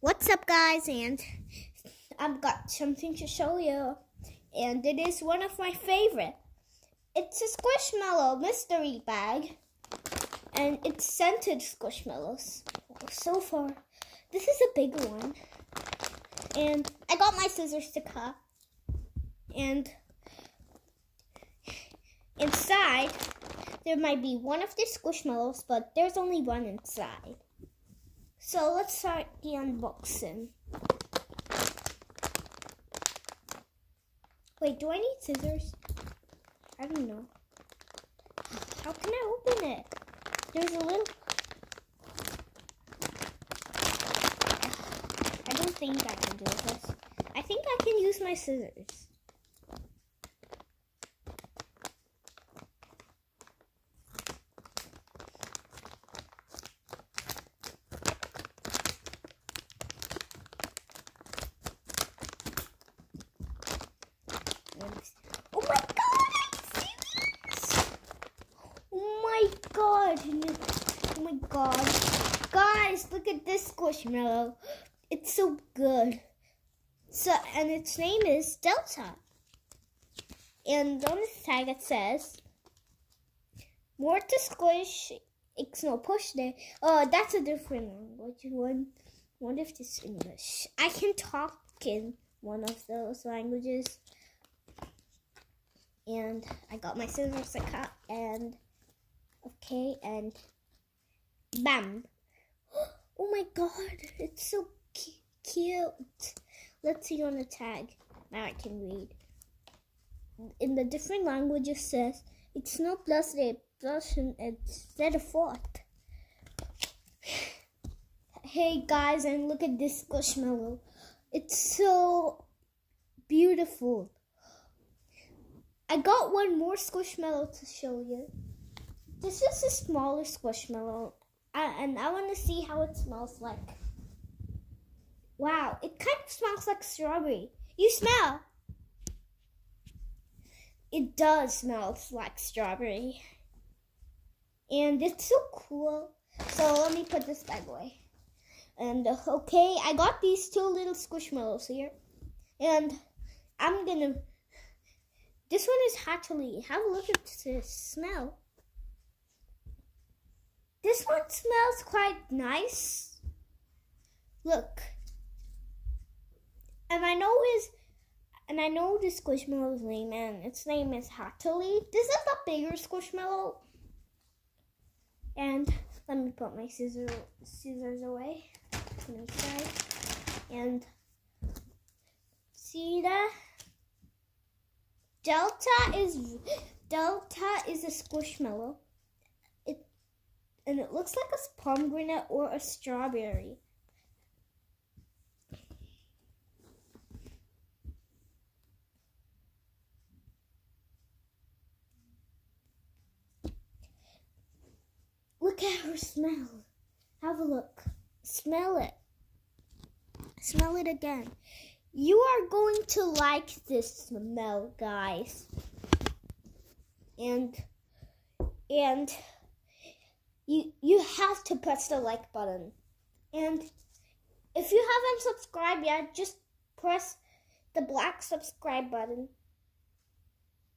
What's up, guys? And I've got something to show you, and it is one of my favorite. It's a Squishmallow mystery bag, and it's scented Squishmallows. So far, this is a big one, and I got my scissors to cut, and inside there might be one of the Squishmallows, but there's only one inside. So let's start the unboxing. Wait, do I need scissors? I don't know. How can I open it? There's a little... I don't think I can do this. I think I can use my scissors. Oh my god! Oh my god! Oh my god! Guys, look at this squishmallow. It's so good. So, and its name is Delta. And on the tag it says, more to squish, it's no push there. Oh, that's a different language. One, what if this English? I can talk in one of those languages and I got my scissors to cut and okay and bam. Oh my god it's so cute. Let's see on the tag? Now I can read. In the different languages says it's not plus a plus instead of fourth. Hey guys and look at this squishmallow it's so beautiful I got one more squishmallow to show you. This is a smaller squishmallow, and I want to see how it smells like. Wow, it kind of smells like strawberry. You smell. It does smell like strawberry. And it's so cool. So let me put this bag away. And okay, I got these two little squishmallows here. And I'm gonna this one is Hatterly. Have a look at the smell. This one smells quite nice. Look. And I know his and I know the Squishmallow's name and its name is Hatterly. This is the bigger Squishmallow. And let me put my scissor, scissors away. And see that? Delta is Delta is a squishmallow. It and it looks like a pomegranate or a strawberry. Look at her smell. Have a look. Smell it. Smell it again. You are going to like this smell, guys. And and you you have to press the like button. And if you haven't subscribed yet, just press the black subscribe button